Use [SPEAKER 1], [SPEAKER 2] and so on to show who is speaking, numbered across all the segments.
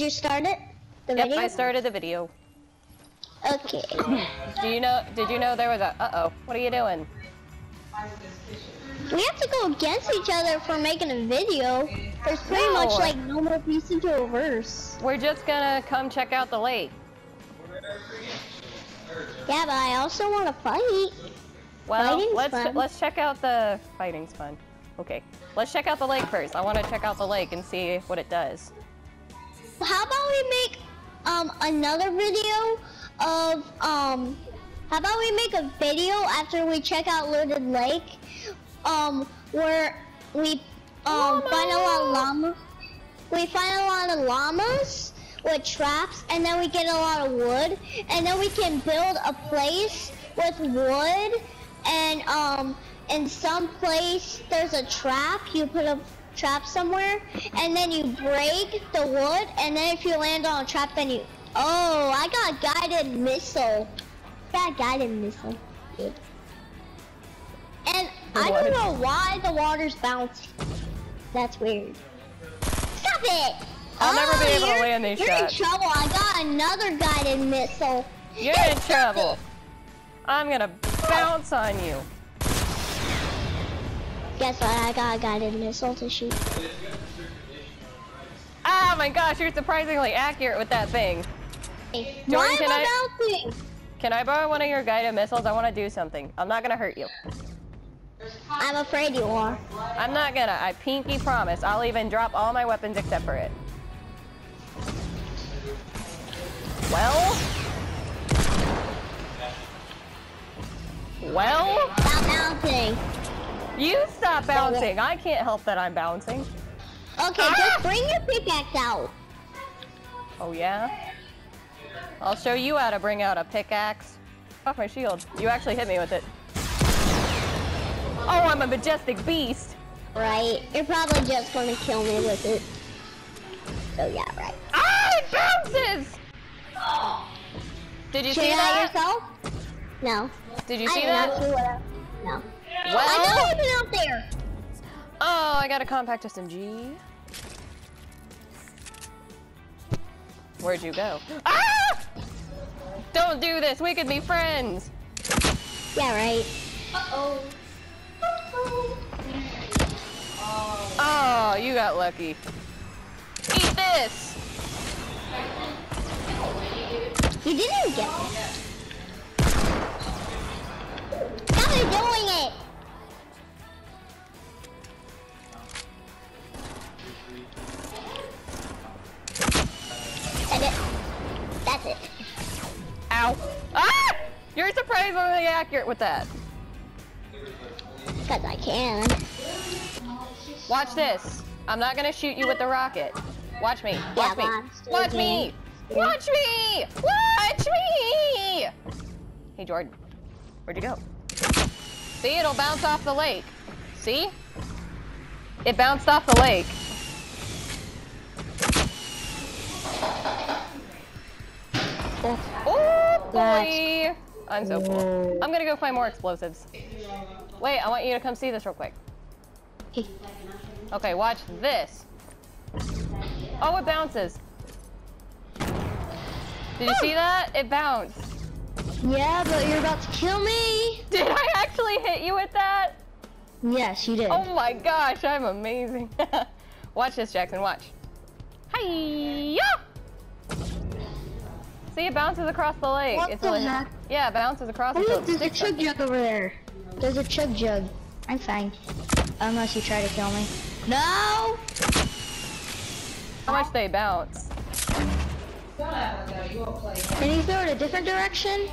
[SPEAKER 1] you start it? The
[SPEAKER 2] Yep,
[SPEAKER 1] video?
[SPEAKER 2] I started the video.
[SPEAKER 1] Okay.
[SPEAKER 2] Do you know? Did you know there was a? Uh oh. What are you doing?
[SPEAKER 1] We have to go against each other for making a video. There's pretty
[SPEAKER 2] No.
[SPEAKER 1] much like no more reason to reverse.
[SPEAKER 2] We're just gonna come check out the lake.
[SPEAKER 1] Yeah, but I also want to fight.
[SPEAKER 2] Well,
[SPEAKER 1] Fighting's
[SPEAKER 2] let's
[SPEAKER 1] fun.
[SPEAKER 2] let's check out the fighting's fun. Okay, let's check out the lake first. I want to check out the lake and see what it does.
[SPEAKER 1] How about we make um another video of um how about we make a video after we check out Looted Lake um where we um find a lot of llama we find a lot of llamas with traps and then we get a lot of wood and then we can build a place with wood and um in some place there's a trap you put a trap somewhere and then you break the wood and then if you land on a trap then you oh i got a guided missile got guided missile Good. and i don't know why the water's bouncing that's weird stop it
[SPEAKER 2] I'll never be
[SPEAKER 1] Oh,
[SPEAKER 2] able to
[SPEAKER 1] you're-
[SPEAKER 2] land these
[SPEAKER 1] you're
[SPEAKER 2] shots.
[SPEAKER 1] in trouble i got another guided missile
[SPEAKER 2] You're in trouble. I'm gonna bounce on you.
[SPEAKER 1] Guess what i got a guided missile to shoot
[SPEAKER 2] Oh my gosh, you're surprisingly accurate with that thing. Jordan, can
[SPEAKER 1] I
[SPEAKER 2] I- Can I borrow one of your guided missiles? I want to do something. I'm not gonna hurt you.
[SPEAKER 1] I'm afraid you are.
[SPEAKER 2] I'm not gonna. I pinky promise. I'll even drop all my weapons except for it. Well. Well. You stop bouncing. I can't help that I'm bouncing.
[SPEAKER 1] Okay,
[SPEAKER 2] Ah!
[SPEAKER 1] just bring your pickaxe out.
[SPEAKER 2] Oh yeah? I'll show you how to bring out a pickaxe. Off my shield. You actually hit me with it. Oh, I'm a majestic beast.
[SPEAKER 1] Right. You're probably just gonna kill me with it. So yeah, right.
[SPEAKER 2] Ah, it bounces! Did you
[SPEAKER 1] Shoot
[SPEAKER 2] see
[SPEAKER 1] it
[SPEAKER 2] that?
[SPEAKER 1] yourself? No.
[SPEAKER 2] Did you
[SPEAKER 1] I
[SPEAKER 2] see that?
[SPEAKER 1] see I- No. I
[SPEAKER 2] Well,
[SPEAKER 1] know you've been out there.
[SPEAKER 2] oh, I got a compact SMG. Where'd you go? Ah! Don't do this. We could be friends.
[SPEAKER 1] Yeah, right. Uh-oh.
[SPEAKER 2] Oh, you got lucky. Eat this.
[SPEAKER 1] You didn't get it.
[SPEAKER 2] Ow. Ah! You're surprisingly accurate with that.
[SPEAKER 1] Because I can.
[SPEAKER 2] Watch this. I'm not gonna shoot you with the rocket. Watch me. Watch me.
[SPEAKER 1] watch
[SPEAKER 2] me. Watch me. Watch me. Hey, Jordan. Where'd you go? See, it'll bounce off the lake. See? It bounced off the lake. Oh boy! I'm so cool. I'm gonna go find more explosives. Wait, I want you to come see this real quick.
[SPEAKER 1] Okay.
[SPEAKER 2] Watch this. Oh, it bounces. Did you see that? It bounced.
[SPEAKER 1] Yeah, but you're about to kill me.
[SPEAKER 2] Did I actually hit you with that?
[SPEAKER 1] Yes, you did.
[SPEAKER 2] Oh my gosh, I'm amazing. watch this, Jackson, watch. Hiya! See, it bounces across the lake.
[SPEAKER 1] What
[SPEAKER 2] it's
[SPEAKER 1] the
[SPEAKER 2] really-
[SPEAKER 1] heck?
[SPEAKER 2] Yeah, it bounces across
[SPEAKER 1] Oh, look,
[SPEAKER 2] it
[SPEAKER 1] there's a chug jug over there. There's a chug jug. I'm fine. Unless you try to kill me. No!
[SPEAKER 2] How much they bounce?
[SPEAKER 1] Can you throw it a different direction?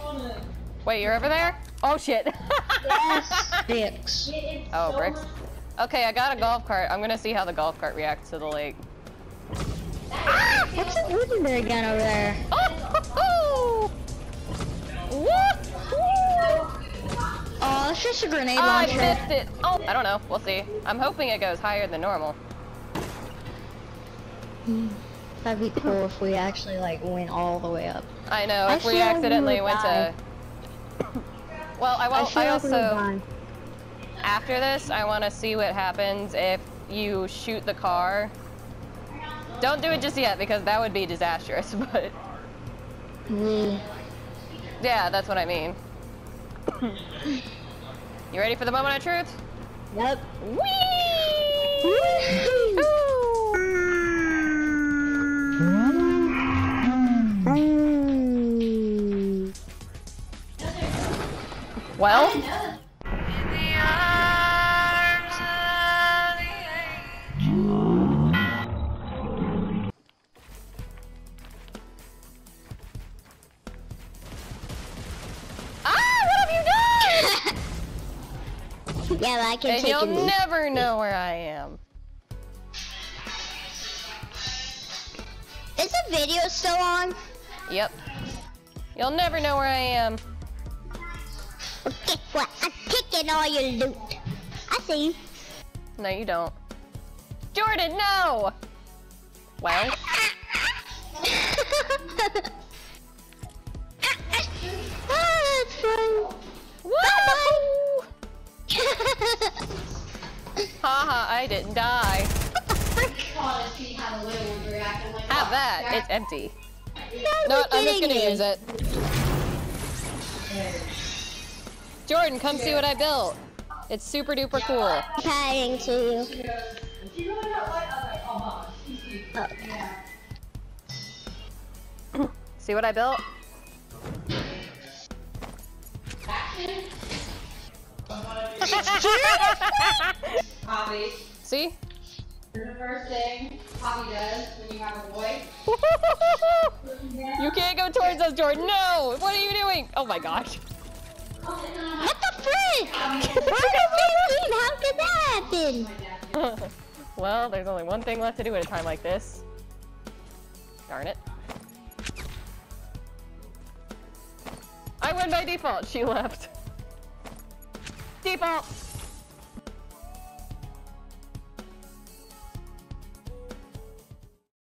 [SPEAKER 2] Wait, you're over there? Oh shit.
[SPEAKER 1] Yes. Six.
[SPEAKER 2] oh, bricks. Okay, I got a golf cart. I'm gonna see how the golf cart reacts to the lake. Ah!
[SPEAKER 1] What's it moving there again over there?
[SPEAKER 2] Oh,
[SPEAKER 1] Oh, it's just a grenade launcher.
[SPEAKER 2] I missed it. Oh, I don't know. We'll see. I'm hoping it goes higher than normal.
[SPEAKER 1] That'd be cool if we actually like went all the way up.
[SPEAKER 2] I know. If we
[SPEAKER 1] we
[SPEAKER 2] accidentally
[SPEAKER 1] would
[SPEAKER 2] went to. Well, I, will, I also after this, I want to see what happens if you shoot the car Don't do it just yet because that would be disastrous, but
[SPEAKER 1] Mm.
[SPEAKER 2] Yeah, that's what I mean. you ready for the moment of truth?
[SPEAKER 1] Yep.
[SPEAKER 2] Whee! Well,
[SPEAKER 1] Yeah, but I can
[SPEAKER 2] And
[SPEAKER 1] take
[SPEAKER 2] you'll never know where I am.
[SPEAKER 1] Is the video still on?
[SPEAKER 2] Yep. You'll never know where I am.
[SPEAKER 1] Well, guess what? I'm taking all your loot. I see you.
[SPEAKER 2] No, you don't. Jordan, no! Well, I didn't die. Have that. It's empty. No, I'm just gonna use it. Jordan, come see what I built. It's super duper cool.
[SPEAKER 1] Patting to you.
[SPEAKER 2] See what I built?
[SPEAKER 3] Poppy,
[SPEAKER 2] See?
[SPEAKER 3] here's the first thing Poppy does when you have a boy.
[SPEAKER 2] you can't go towards us, Jordan. No! What are you doing? Oh my gosh.
[SPEAKER 1] What the frick? How did that happen?
[SPEAKER 2] well, there's only one thing left to do at a time like this. Darn it. I win by default. She left. Default.